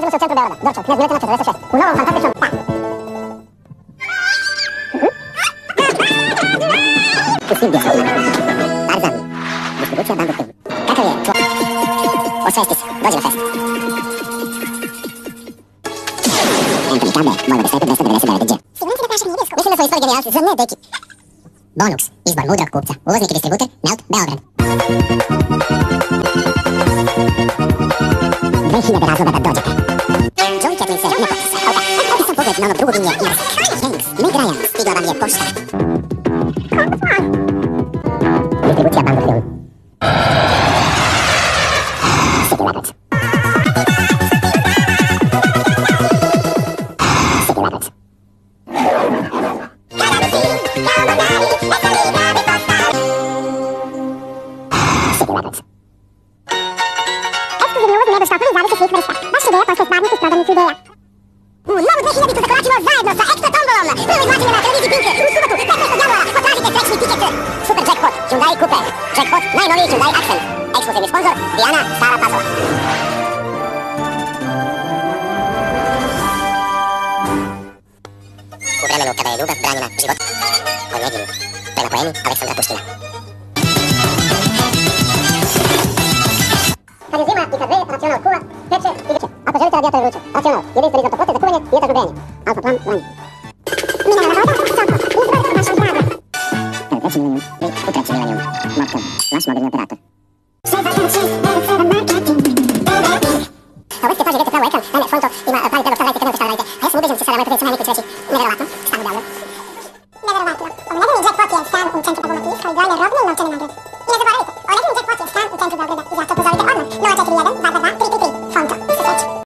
Nalazimo se u centru Beograda. Dorčak, knez Miletina 46. Novom fantastičnom... Da. U svim dijelovima. Tarzan. Distribucija Bambu Film. Kakav je tvoj... Osvesti se. Dođi na fest. Anthony Cabe, Vojvode Stepe 299 G. Sigurno da kažem nije Mislim da smo ispali genijalci. Zar ne, deki? Bonux. Izbor mudrog kupca. Uvoznik i distributer. Melt, Beograd. musi na wyrazu będę dodzie. John Katniss, nie patrz, oka, oka sam powiedz, no no, długo mnie, Jarsek, Hanks, Meg Ryan, stigła na mnie poczta. Dystrybucja bandów film. Syki latać. Syki latać. Syki latać. Ekskluzivni uvozni nego štopovi zavisi svih vrsta. Baš ideja posle stvarnosti s prodavnicu ideja. U novu 2000 zakoračimo zajedno sa Extra Tombolom. Prvo izvlačenje na televiziji Pinke u subotu 15. januara. Potražite srećni tiket. Super Jackpot, Hyundai Coupe. Jackpot, najnoviji Hyundai Accent. Ekskluzivni sponsor, Dijana Stara Pazova. U vremenu kada je ljubav branjena život, Onegin, prema poemi Aleksandra Puškina. Kad veče. Ako želite radijator vruće, racional, jedinstven izvor toplote za kuvanje i etažno grejanje. Alfa plan, lanje. Mineralna voda, Tompo, izvor našeg grada. Pred treći milenijum i u treći milenijum. Motel, vaš mobilni operator. 627 marketing. A uvijek kaže vidite pravo ekran, naime, fonto ima pravi predlog, sad radite krenuti šta da radite. A ja sam ubeđen da će sada radite, sada neko će reći, nevjerovatno, stan u Beogradu. Neverovatno. Olegani jackpot je stan u centru Pavlomatije kao i brojne robne i novčane nagrade. I ne zaboravite, Olegani jackpot je stan u centru Beograda i zato pozovite odmah 041 22